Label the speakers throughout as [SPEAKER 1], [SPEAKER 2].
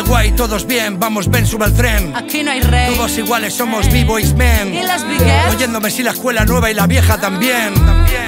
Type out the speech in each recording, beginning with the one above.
[SPEAKER 1] guay, todos bien, vamos, ven, sube al tren.
[SPEAKER 2] Aquí no hay rey.
[SPEAKER 1] Todos iguales, somos B-Boys Men.
[SPEAKER 2] ¿Y las biguettes?
[SPEAKER 1] Oyéndome si la escuela nueva y la vieja también.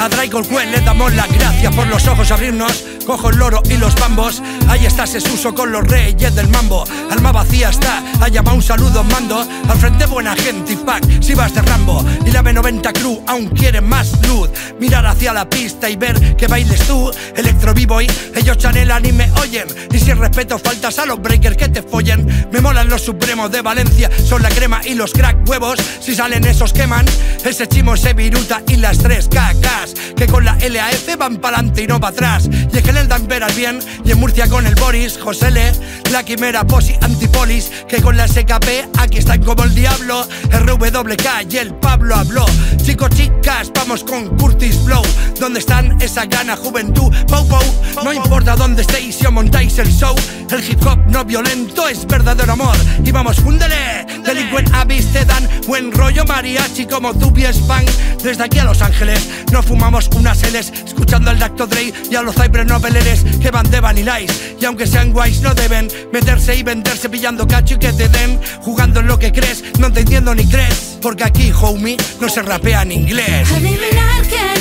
[SPEAKER 1] A Drake Cuen le damos las gracias por los ojos abrirnos. Cojo el loro y los bambos. Ahí está Sesuso con los reyes del mambo. Alma vacía está, allá va un saludo mando. Al frente buena gente y fuck, si vas de Rambo. Y la B90 Crew aún quiere más luz. Mirar hacia la pista y ver que bailes tú. Electro B-Boy, ellos chanelan y me oyen. Y sin respeto faltas a los breakers que te follen. Me molan los supremos de Valencia, son la crema y los crack huevos. Si salen esos queman. Ese chimo, ese viruta y las tres cacas. Que con la LAF van pa'lante y no pa' atrás. Y es que en el Dan veras bien. Y en Murcia con el Boris, José L. La quimera posi antipolis. Que con la SKP aquí están como el diablo. RWK y el Pablo habló. Chicos, chicas, vamos con Curtis Blow. ¿Dónde están esa gana juventud? Pau, pau. No importa dónde estéis si os montáis el show. El hip hop no violento es verdadero amor. Y vamos, júndele. Delincuent avis te dan buen rollo mariachi como pies fan. Desde aquí a Los Ángeles no fumamos unas L's. Escuchando al Dr. Dre y a los Cypress no peleres que van de Vanilla Ice. Y aunque sean guays no deben meterse y venderse pillando cacho y que te den. Jugando en lo que crees, no te entiendo ni crees. Porque aquí, homie, no se rapea en inglés.
[SPEAKER 2] Adivinar quién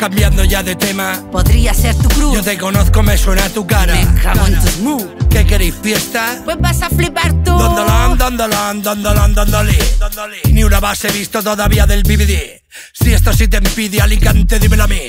[SPEAKER 1] Cambiando ya de tema.
[SPEAKER 2] podría ser tu cruz.
[SPEAKER 1] Yo te conozco, me suena tu cara.
[SPEAKER 2] Me cago en tus moves.
[SPEAKER 1] ¿Qué queréis, fiesta?
[SPEAKER 2] Pues vas a flipar tú.
[SPEAKER 1] Dondolón, dondolón, dondolón, dondolí. Ni una base he visto todavía del BBD. Si esto sí te impide Alicante, dímelo a mí.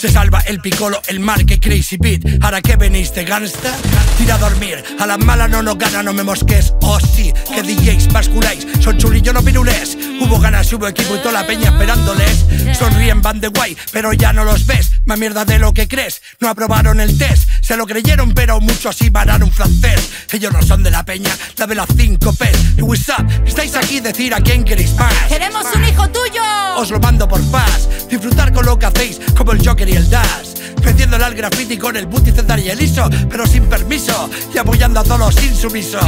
[SPEAKER 1] Se salva el picolo, el marque Crazy Beat. ¿Ahora qué venís de gangsta? Tira a dormir. A la mala no nos gana, no me mosques. Oh sí, que DJs basculáis. Son chulillos, no pirulés. Hubo ganas, hubo equipo y toda la peña esperándoles. Sonríen, van de guay, pero ya no los ves. Más mierda de lo que crees. No aprobaron el test. Se lo creyeron, pero muchos iban a un francés. Ellos no son de la peña, la de las 5 P. Y what's up? Estáis aquí decir a quién queréis más.
[SPEAKER 2] Queremos un hijo tuyo.
[SPEAKER 1] Os lo mando por paz. Disfrutar con lo que hacéis, como el Joker y el Dash. Metiéndole al graffiti con el booty César y el ISO, pero sin permiso. Y apoyando a todos los insumisos.